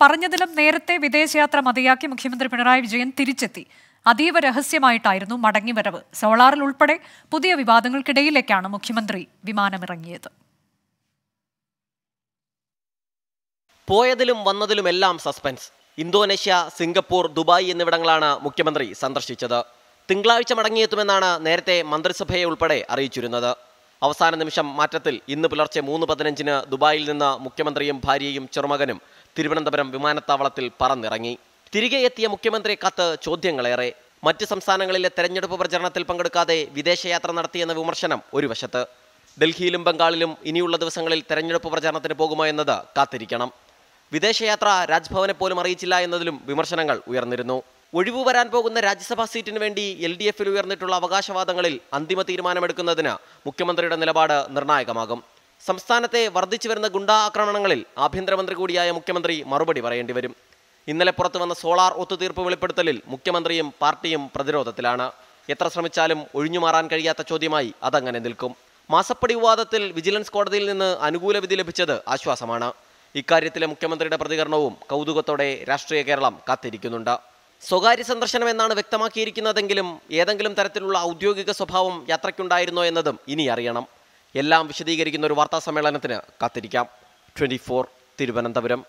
പറഞ്ഞതിലും നേരത്തെ വിദേശയാത്ര മതിയാക്കി മുഖ്യമന്ത്രി പിണറായി വിജയൻ തിരിച്ചെത്തി. അതീവ രഹസ്യമായിട്ടായിരുന്നു മടങ്ങിവരവ്. സോളാറിൽ ഉൾപ്പെടെ പുതിയ വിവാദങ്ങൾക്കിടയിലേക്കാണ് മുഖ്യമന്ത്രി വിമാനമിറങ്ങിയത്. പോയതിലും വന്നതിലുമെല്ലാം സസ്പെൻസ്. ഇന്തോനേഷ്യ സിംഗപ്പൂർ ദുബായ് എന്നിവിടങ്ങളാണ് മുഖ്യമന്ത്രി സന്ദർശിച്ചത്. തിങ്കളാഴ്ച മടങ്ങിയെത്തുമെന്നാണ് നേരത്തെ മന്ത്രിസഭയെ ഉൾപ്പെടെ അറിയിച്ചിരുന്നത്. അവസാന നിമിഷം മാറ്റത്തിൽ ഇന്ന് പുലർച്ചെ മൂന്ന് പതിനഞ്ചിന് ദുബായിൽ നിന്ന് മുഖ്യമന്ത്രിയും ഭാര്യയും ചെറുമകനും തിരുവനന്തപുരം വിമാനത്താവളത്തിൽ പറന്നിറങ്ങി. തിരികെ എത്തിയ മുഖ്യമന്ത്രി കത്ത് ചോദ്യങ്ങളേറെ. മറ്റ് സംസ്ഥാനങ്ങളിലെ തെരഞ്ഞെടുപ്പ് പ്രചരണത്തിൽ പങ്കെടുക്കാതെ വിദേശയാത്ര നടത്തിയെന്ന വിമർശനം ഒരു വശത്ത്. ഡൽഹിയിലും ബംഗാളിലും ഇനിയുള്ള ദിവസങ്ങളിൽ തെരഞ്ഞെടുപ്പ് പ്രചാരണത്തിന് പോകുമോ എന്നത് കാത്തിരിക്കണം. വിദേശയാത്ര രാജ്ഭവനെ പോലും അറിയിച്ചില്ല എന്നതിലും വിമർശനങ്ങൾ ഉയർന്നിരുന്നു. ഒഴിവു വരാൻ പോകുന്ന രാജ്യസഭാ സീറ്റിന് വേണ്ടി എൽ ഡി എഫിൽ ഉയർന്നിട്ടുള്ള അവകാശവാദങ്ങളിൽ അന്തിമ തീരുമാനമെടുക്കുന്നതിന് മുഖ്യമന്ത്രിയുടെ നിലപാട് നിർണായകമാകും. സംസ്ഥാനത്തെ വർദ്ധിച്ചു വരുന്ന ഗുണ്ടാ ആക്രമണങ്ങളിൽ ആഭ്യന്തരമന്ത്രി കൂടിയായ മുഖ്യമന്ത്രി മറുപടി പറയേണ്ടി വരും. ഇന്നലെ പുറത്തു വന്ന സോളാർ ഒത്തുതീർപ്പ് വെളിപ്പെടുത്തലിൽ മുഖ്യമന്ത്രിയും പാർട്ടിയും പ്രതിരോധത്തിലാണ്. എത്ര ശ്രമിച്ചാലും ഒഴിഞ്ഞുമാറാൻ കഴിയാത്ത ചോദ്യമായി അതങ്ങനെ നിൽക്കും. മാസപ്പടി വിവാദത്തിൽ വിജിലൻസ് കോടതിയിൽ നിന്ന് അനുകൂല വിധി ലഭിച്ചത് ആശ്വാസമാണ്. ഇക്കാര്യത്തിലെ മുഖ്യമന്ത്രിയുടെ പ്രതികരണവും കൗതുകത്തോടെ രാഷ്ട്രീയ കേരളം കാത്തിരിക്കുന്നുണ്ട്. സ്വകാര്യ സന്ദർശനം എന്നാണ് വ്യക്തമാക്കിയിരിക്കുന്നതെങ്കിലും ഏതെങ്കിലും തരത്തിലുള്ള ഔദ്യോഗിക സ്വഭാവം യാത്രയ്ക്കുണ്ടായിരുന്നോ എന്നതും ഇനി അറിയണം. എല്ലാം വിശദീകരിക്കുന്ന ഒരു വാർത്താ സമ്മേളനത്തിന് കാത്തിരിക്കാം. ട്വന്റി തിരുവനന്തപുരം.